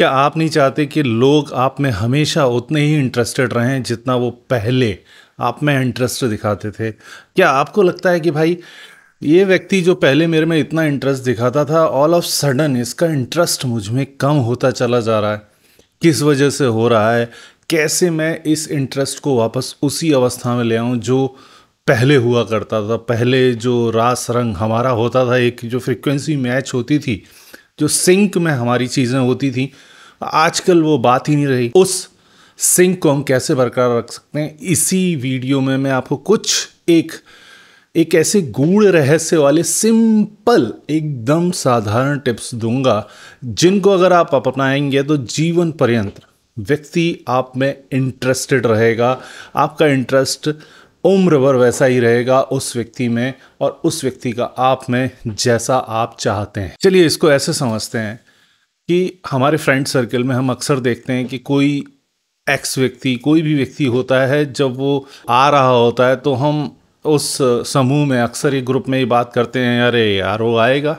क्या आप नहीं चाहते कि लोग आप में हमेशा उतने ही इंटरेस्टेड रहें जितना वो पहले आप में इंटरेस्ट दिखाते थे? क्या आपको लगता है कि भाई, ये व्यक्ति जो पहले मेरे में इतना इंटरेस्ट दिखाता था ऑल ऑफ़ सडन इसका इंटरेस्ट मुझमें कम होता चला जा रहा है? किस वजह से हो रहा है? कैसे मैं इस इंटरेस्ट को वापस उसी अवस्था में ले आऊँ जो पहले हुआ करता था? पहले जो रास रंग हमारा होता था, एक जो फ्रिक्वेंसी मैच होती थी, जो सिंक में हमारी चीज़ें होती थी आजकल वो बात ही नहीं रही। उस सिंक को हम कैसे बरकरार रख सकते हैं? इसी वीडियो में मैं आपको कुछ एक एक ऐसे गूढ़ रहस्य वाले सिंपल, एकदम साधारण टिप्स दूँगा, जिनको अगर आप अपनाएँगे तो जीवन पर्यंत व्यक्ति आप में इंटरेस्टेड रहेगा, आपका इंटरेस्ट उम्र भर वैसा ही रहेगा उस व्यक्ति में और उस व्यक्ति का आप में जैसा आप चाहते हैं। चलिए इसको ऐसे समझते हैं। कि हमारे फ्रेंड सर्कल में हम अक्सर देखते हैं कि कोई एक्स व्यक्ति, कोई भी व्यक्ति होता है, जब वो आ रहा होता है तो हम उस समूह में अक्सर ही ग्रुप में ही बात करते हैं, अरे यार, वो आएगा?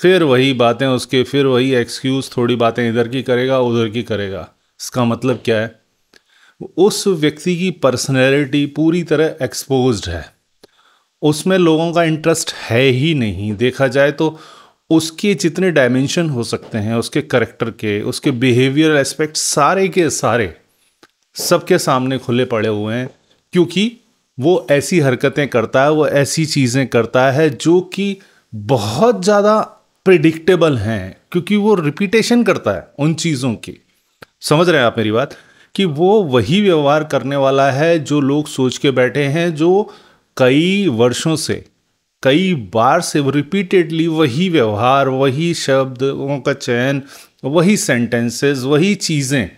फिर वही बातें उसके, फिर वही एक्सक्यूज़ थोड़ी बातें इधर की करेगा, उधर की करेगा। इसका मतलब क्या है? उस व्यक्ति की पर्सनैलिटी पूरी तरह एक्सपोज्ड है। उसमें लोगों का इंटरेस्ट है ही नहीं। देखा जाए तो उसके जितने डायमेंशन हो सकते हैं, उसके करेक्टर के, उसके बिहेवियर एस्पेक्ट सारे के सारे सबके सामने खुले पड़े हुए हैं, क्योंकि वो ऐसी हरकतें करता है, वो ऐसी चीज़ें करता है जो कि बहुत ज़्यादा प्रिडिक्टेबल हैं, क्योंकि वो रिपीटेशन करता है उन चीज़ों की। समझ रहे हैं आप मेरी बात? कि वो वही व्यवहार करने वाला है जो लोग सोच के बैठे हैं, जो कई वर्षों से कई बार से रिपीटेडली वही व्यवहार, वही शब्दों का चयन, वही सेंटेंसेस वही चीज़ें,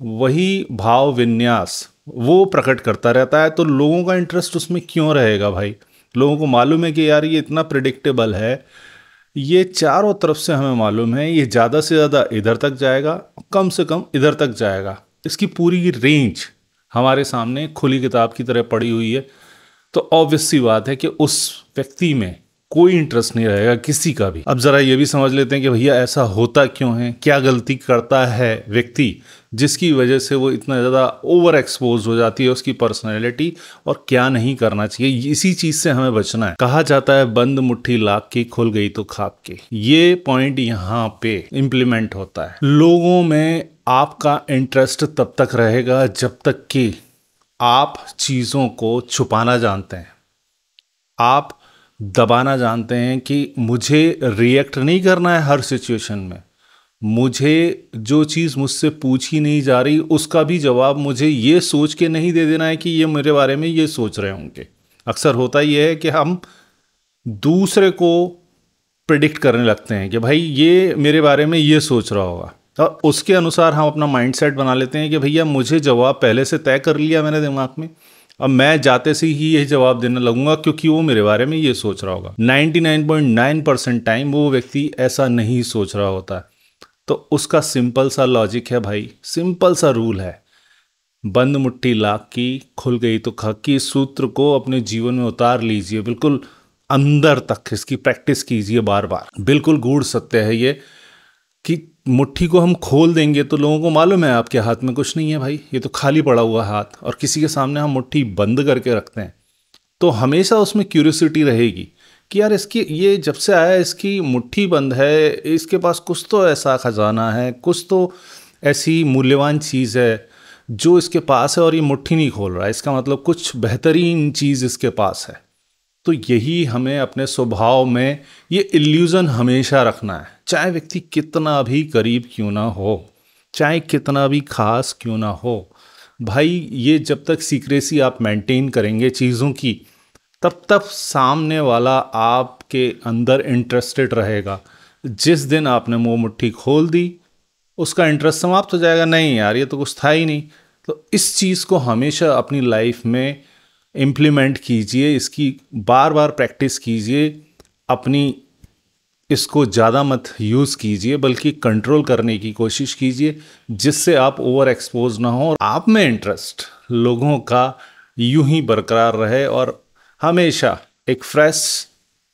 वही भाव विन्यास वो प्रकट करता रहता है। तो लोगों का इंटरेस्ट उसमें क्यों रहेगा भाई? लोगों को मालूम है कि यार ये इतना प्रिडिक्टेबल है। ये चारों तरफ़ से हमें मालूम है, ये ज़्यादा से ज़्यादा इधर तक जाएगा, कम से कम इधर तक जाएगा। इसकी पूरी रेंज हमारे सामने खुली किताब की तरह पड़ी हुई है। तो ऑब्वियस सी बात है कि उस व्यक्ति में कोई इंटरेस्ट नहीं रहेगा किसी का भी। अब ज़रा ये भी समझ लेते हैं कि भैया ऐसा होता क्यों है? क्या गलती करता है व्यक्ति जिसकी वजह से वो इतना ज़्यादा ओवर एक्सपोज हो जाती है उसकी पर्सनैलिटी और क्या नहीं करना चाहिए? इसी चीज़ से हमें बचना है। कहा जाता है, बंद मुट्ठी लाख की, खुल गई तो खाप के। ये पॉइंट यहाँ पे इम्प्लीमेंट होता है। लोगों में आपका इंटरेस्ट तब तक रहेगा जब तक कि आप चीज़ों को छुपाना जानते हैं। आप दबाना जानते हैं कि मुझे रिएक्ट नहीं करना है हर सिचुएशन में। मुझे जो चीज़ मुझसे पूछी नहीं जा रही, उसका भी जवाब मुझे ये सोच के नहीं दे देना है कि ये मेरे बारे में ये सोच रहे होंगे। अक्सर होता ये है कि हम दूसरे को प्रिडिक्ट करने लगते हैं कि भाई ये मेरे बारे में ये सोच रहा होगा। और उसके अनुसार हम अपना माइंडसेट बना लेते हैं कि भैया, मुझे जवाब पहले से तय कर लिया मैंने दिमाग में। अब मैं जाते से ही यही जवाब देने लगूँगा क्योंकि वो मेरे बारे में ये सोच रहा होगा। 99.9 परसेंट टाइम वो व्यक्ति ऐसा नहीं सोच रहा होता। तो उसका सिंपल सा लॉजिक है भाई सिंपल सा रूल है। बंद मुट्ठी लाख की, खुल गई तो खक की सूत्र को अपने जीवन में उतार लीजिए। बिल्कुल अंदर तक इसकी प्रैक्टिस कीजिए बार बार। बिल्कुल गूढ़ सत्य है ये। कि मुट्ठी को हम खोल देंगे तो लोगों को मालूम है आपके हाथ में कुछ नहीं है भाई, ये तो खाली पड़ा हुआ हाथ और किसी के सामने हम मुट्ठी बंद करके रखते हैं। तो हमेशा उसमें क्यूरियोसिटी रहेगी कि यार इसकी, ये जब से आया इसकी मुट्ठी बंद है, इसके पास कुछ तो ऐसा खजाना है, कुछ तो ऐसी मूल्यवान चीज़ है जो इसके पास है और ये मुट्ठी नहीं खोल रहा है। इसका मतलब कुछ बेहतरीन चीज़ इसके पास है। तो यही हमें अपने स्वभाव में ये इल्यूज़न हमेशा रखना है। चाहे व्यक्ति कितना भी करीब क्यों ना हो, चाहे कितना भी खास क्यों ना हो, भाई ये जब तक सीक्रेसी आप मेंटेन करेंगे चीज़ों की, तब तक सामने वाला आपके अंदर इंटरेस्टेड रहेगा। जिस दिन आपने मुँह मुट्ठी खोल दी, उसका इंटरेस्ट समाप्त हो जाएगा, नहीं यार ये तो कुछ था ही नहीं। तो इस चीज़ को हमेशा अपनी लाइफ में इम्प्लीमेंट कीजिए, इसकी बार बार प्रैक्टिस कीजिए, अपनी इसको ज़्यादा मत यूज़ कीजिए, बल्कि कंट्रोल करने की कोशिश कीजिए, जिससे आप ओवर एक्सपोज ना हो और आप में इंटरेस्ट लोगों का यूँ ही बरकरार रहे और हमेशा एक फ्रेश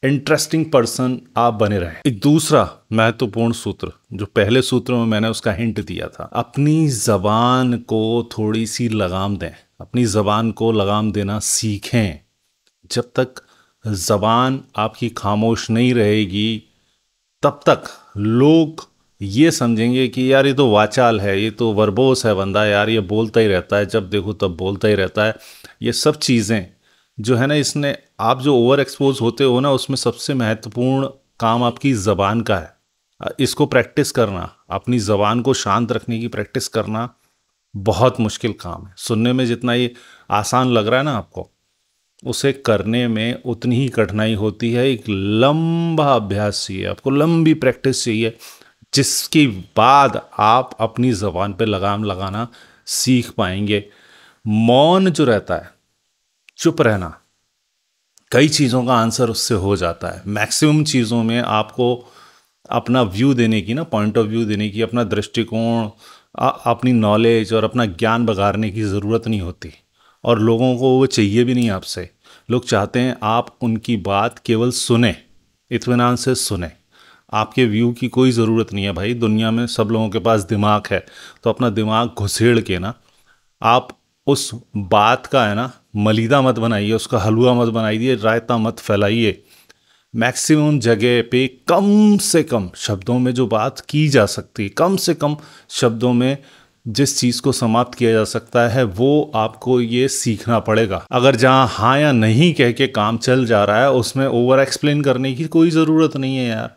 इंटरेस्टिंग पर्सन आप बने रहें। एक दूसरा महत्वपूर्ण सूत्र, जो पहले सूत्र में मैंने उसका हिंट दिया था, अपनी जबान को थोड़ी सी लगाम दें। अपनी जबान को लगाम देना सीखें। जब तक जबान आपकी खामोश नहीं रहेगी, तब तक लोग ये समझेंगे कि यार ये तो वाचाल है, ये तो वर्बोस है बंदा, यार ये बोलता ही रहता है, जब देखो तब बोलता ही रहता है। ये सब चीज़ें जो है ना, इसने आप जो ओवर एक्सपोज होते हो ना, उसमें सबसे महत्वपूर्ण काम आपकी ज़बान का है। इसको प्रैक्टिस करना, अपनी ज़बान को शांत रखने की प्रैक्टिस करना बहुत मुश्किल काम है। सुनने में जितना ये आसान लग रहा है ना आपको, उसे करने में उतनी ही कठिनाई होती है। एक लंबा अभ्यास चाहिए आपको, लंबी प्रैक्टिस चाहिए, जिसके बाद आप अपनी ज़बान पे लगाम लगाना सीख पाएँगे। मौन जो रहता है, चुप रहना, कई चीज़ों का आंसर उससे हो जाता है। मैक्सिमम चीज़ों में आपको अपना व्यू देने की ना, पॉइंट ऑफ़ व्यू देने की, अपना दृष्टिकोण अपनी नॉलेज और अपना ज्ञान बगाड़ने की ज़रूरत नहीं होती। और लोगों को वो चाहिए भी नहीं आपसे। लोग चाहते हैं आप उनकी बात केवल सुने, इत्मीनान से सुने। आपके व्यू की कोई ज़रूरत नहीं है भाई। दुनिया में सब लोगों के पास दिमाग है। तो अपना दिमाग घुसेड़ के ना, आप उस बात का है ना, मलिदा मत बनाइए, उसका हलवा मत बनाइए, रायता मत फैलाइए। मैक्सिमम जगह पे कम से कम शब्दों में जो बात की जा सकती है, कम से कम शब्दों में जिस चीज़ को समाप्त किया जा सकता है, वो आपको ये सीखना पड़ेगा। अगर जहाँ हाँ या नहीं कह के काम चल जा रहा है, उसमें ओवर एक्सप्लेन करने की कोई ज़रूरत नहीं है यार।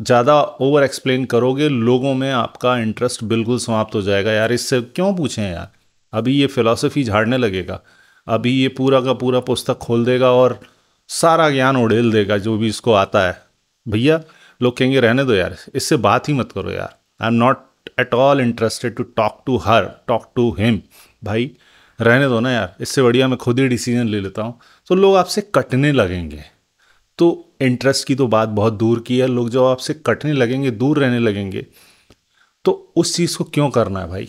ज़्यादा ओवर एक्सप्लेन करोगे, लोगों में आपका इंटरेस्ट बिल्कुल समाप्त हो जाएगा। यार, इससे क्यों पूछें यार? अभी ये फ़िलासफ़ी झाड़ने लगेगा। अभी ये पूरा का पूरा पुस्तक खोल देगा और सारा ज्ञान उड़ेल देगा, जो भी इसको आता है। भैया, लोग कहेंगे, रहने दो यार, इससे बात ही मत करो यार। I am not at all interested to talk to her talk to him भाई, रहने दो ना यार, इससे बढ़िया मैं खुद ही डिसीज़न ले लेता हूँ। तो लोग आपसे कटने लगेंगे। तो इंटरेस्ट की तो बात बहुत दूर की है, लोग जब आपसे कटने लगेंगे, दूर रहने लगेंगे तो उस चीज़ को क्यों करना है भाई?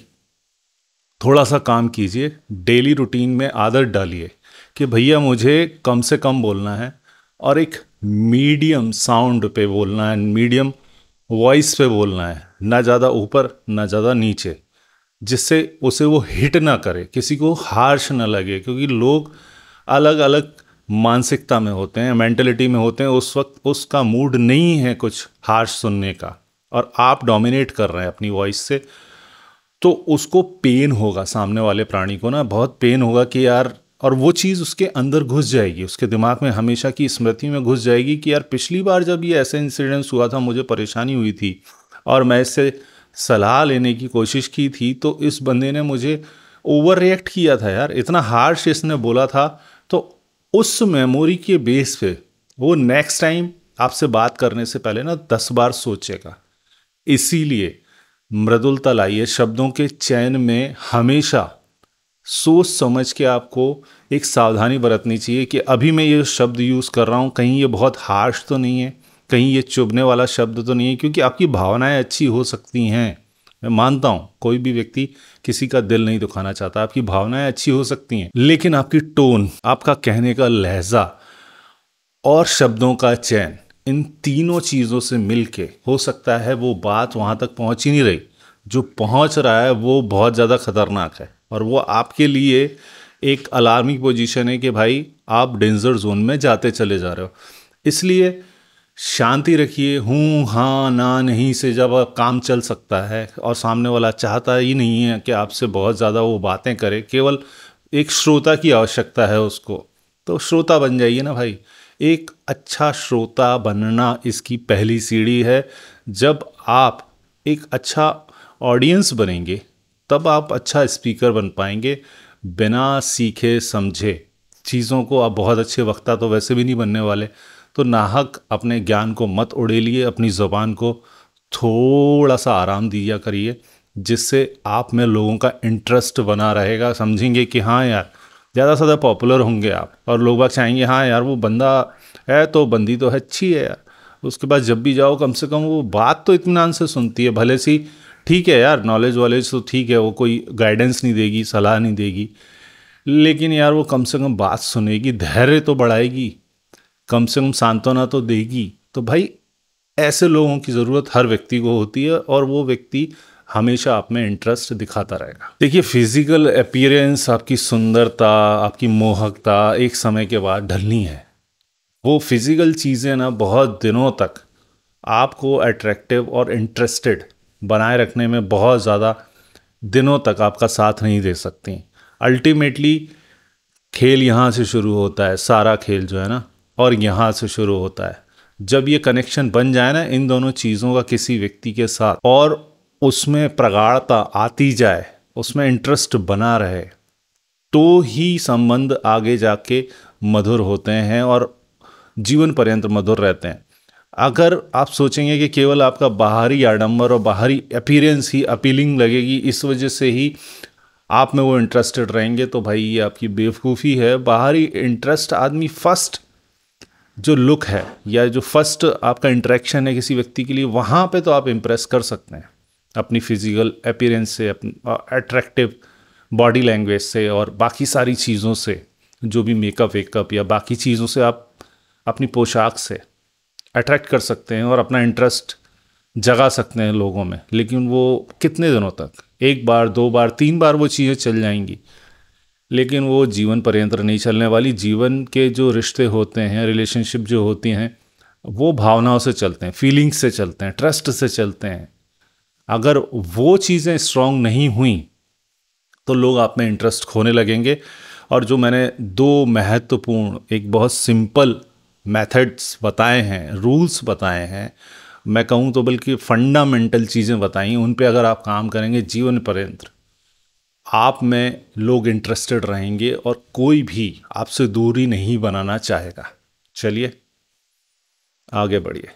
थोड़ा सा काम कीजिए डेली रूटीन में आदत डालिए। कि भैया मुझे कम से कम बोलना है और एक मीडियम साउंड पे बोलना है, मीडियम वॉइस पे बोलना है, ना ज़्यादा ऊपर, ना ज़्यादा नीचे, जिससे उसे वो हिट ना करे, किसी को हार्श ना लगे, क्योंकि लोग अलग अलग मानसिकता में होते हैं, मेंटलिटी में होते हैं, उस वक्त उसका मूड नहीं है कुछ हार्श सुनने का, और आप डोमिनेट कर रहे हैं अपनी वॉइस से तो उसको पेन होगा, सामने वाले प्राणी को ना, बहुत पेन होगा कि यार और वो चीज़ उसके अंदर घुस जाएगी। उसके दिमाग में हमेशा की स्मृति में घुस जाएगी कि यार पिछली बार जब ये ऐसा इंसिडेंस हुआ था, मुझे परेशानी हुई थी और मैं इससे सलाह लेने की कोशिश की थी तो इस बंदे ने मुझे ओवर रिएक्ट किया था यार। इतना हार्श इसने बोला था। तो उस मेमोरी के बेस पे वो नेक्स्ट टाइम आपसे बात करने से पहले ना दस बार सोचेगा। इसीलिए मृदुलता लाइए शब्दों के चयन में हमेशा सोच समझ के आपको एक सावधानी बरतनी चाहिए कि अभी मैं ये शब्द यूज़ कर रहा हूँ, कहीं ये बहुत हार्श तो नहीं है, कहीं ये चुभने वाला शब्द तो नहीं है, क्योंकि आपकी भावनाएँ अच्छी हो सकती हैं। मैं मानता हूँ, कोई भी व्यक्ति किसी का दिल नहीं दुखाना चाहता, आपकी भावनाएँ अच्छी हो सकती हैं, लेकिन आपकी टोन, आपका कहने का लहजा और शब्दों का चयन, इन तीनों चीज़ों से मिलके हो सकता है वो बात वहाँ तक पहुँच ही नहीं रही। जो पहुँच रहा है वो बहुत ज़्यादा खतरनाक है। और वो आपके लिए एक अलार्मिंग पोजीशन है कि भाई, आप डेंजर जोन में जाते चले जा रहे हो। इसलिए शांति रखिए, हूँ हाँ ना, नहीं से जब काम चल सकता है और सामने वाला चाहता ही नहीं है कि आपसे बहुत ज़्यादा वो बातें करे, केवल एक श्रोता की आवश्यकता है उसको। तो श्रोता बन जाइए ना भाई। एक अच्छा श्रोता बनना इसकी पहली सीढ़ी है। जब आप एक अच्छा ऑडियंस बनेंगे तब आप अच्छा स्पीकर बन पाएँगे। बिना सीखे, समझे चीज़ों को आप बहुत अच्छे वक्ता तो वैसे भी नहीं बनने वाले। तो नाहक अपने ज्ञान को मत उड़ेलिए, अपनी ज़ुबान को थोड़ा सा आराम दिया करिए, जिससे आप में लोगों का इंटरेस्ट बना रहेगा। समझेंगे कि हाँ यार, ज़्यादा से ज़्यादा पॉपुलर होंगे आप और लोग बाग चाहेंगे हाँ यार, वो बंदा है तो बंदी तो अच्छी है यार। उसके बाद जब भी जाओ, कम से कम वो बात तो इतमान से सुनती है, भले सी ठीक है यार नॉलेज वॉलेज तो ठीक है, वो कोई गाइडेंस नहीं देगी, सलाह नहीं देगी। लेकिन यार वो कम से कम बात सुनेगी, धैर्य तो बढ़ाएगी, कम से कम सांत्वना तो देगी। तो भाई, ऐसे लोगों की ज़रूरत हर व्यक्ति को होती है और वो व्यक्ति हमेशा आप में इंटरेस्ट दिखाता रहेगा। देखिए फ़िज़िकल अपीयरेंस आपकी सुंदरता, आपकी मोहकता एक समय के बाद ढलनी है। वो फ़िज़िकल चीज़ें ना बहुत दिनों तक आपको अट्रैक्टिव और इंटरेस्टेड बनाए रखने में बहुत ज़्यादा दिनों तक आपका साथ नहीं दे सकती। अल्टीमेटली खेल यहाँ से शुरू होता है, सारा खेल जो है ना, और यहाँ से शुरू होता है। जब ये कनेक्शन बन जाए ना इन दोनों चीज़ों का किसी व्यक्ति के साथ, और उसमें प्रगाढ़ता आती जाए, उसमें इंटरेस्ट बना रहे तो ही संबंध आगे जाके मधुर होते हैं और जीवन पर्यंत मधुर रहते हैं। अगर आप सोचेंगे कि केवल आपका बाहरी आडंबर और बाहरी अपीरेंस ही अपीलिंग लगेगी, इस वजह से ही आप में वो इंटरेस्टेड रहेंगे तो भाई ये आपकी बेवकूफ़ी है। बाहरी इंटरेस्ट आदमी फ़र्स्ट जो लुक है या जो फ़र्स्ट आपका इंटरेक्शन है किसी व्यक्ति के लिए, वहाँ पे तो आप इम्प्रेस कर सकते हैं। अपनी फ़िज़िकल अपीरेंस से अट्रैक्टिव बॉडी लैंग्वेज से और बाकी सारी चीज़ों से, जो भी मेकअप वेकअप या बाकी चीज़ों से आप अपनी पोशाक से अट्रैक्ट कर सकते हैं और अपना इंटरेस्ट जगा सकते हैं लोगों में। लेकिन वो कितने दिनों तक? एक बार, दो बार, तीन बार वो चीज़ें चल जाएँगी। लेकिन वो जीवन पर्यंत नहीं चलने वाली। जीवन के जो रिश्ते होते हैं रिलेशनशिप जो होती हैं, वो भावनाओं से चलते हैं फीलिंग्स से चलते हैं ट्रस्ट से चलते हैं। अगर वो चीज़ें स्ट्रांग नहीं हुई तो लोग आप में इंटरेस्ट खोने लगेंगे। और जो मैंने दो महत्वपूर्ण, एक बहुत सिंपल मेथड्स बताए हैं, रूल्स बताए हैं। मैं कहूँ तो बल्कि फंडामेंटल चीज़ें बताई उन पर अगर आप काम करेंगे जीवन पर्यंत, आप में लोग इंटरेस्टेड रहेंगे और कोई भी आपसे दूरी नहीं बनाना चाहेगा। चलिए, आगे बढ़िए।